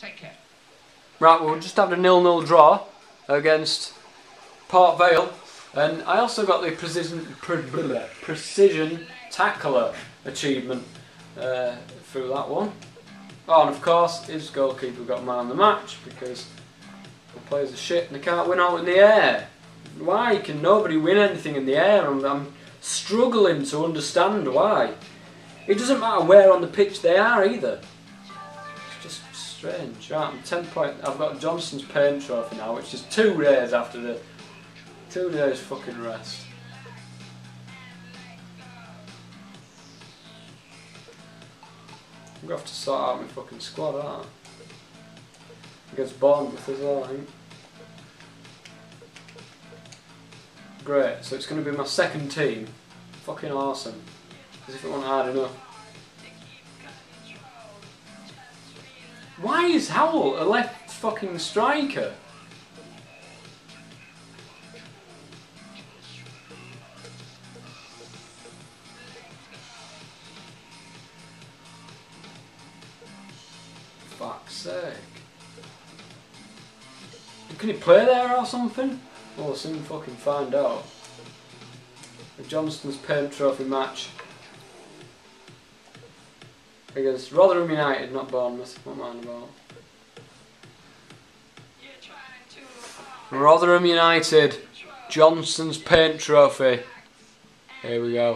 Take care. Right, we'll just have a nil-nil draw against Port Vale, and I also got the precision pre- precision tackler achievement uh, through that one. Oh, and of course, his goalkeeper got man of the match because the players are shit and they can't win out in the air. Why can nobody win anything in the air? I'm, I'm struggling to understand why. It doesn't matter where on the pitch they are either. Strange. Right, I'm 10 point. I've got Johnstone's paint trophy now, which is two days after the two days fucking rest. I'm gonna have to sort out my fucking squad, aren't I? Against Bournemouth as well, I think. Great, so it's to be my second team. Fucking awesome. As if it wasn't hard enough. Why is Howell a left fucking striker? Fuck's sake. Can he play there or something? We'll soon fucking find out. The Johnstone's Paint Trophy match against Rotherham United, not Bournemouth. What am I on about? Rotherham United, Johnstone's Paint Trophy. Here we go.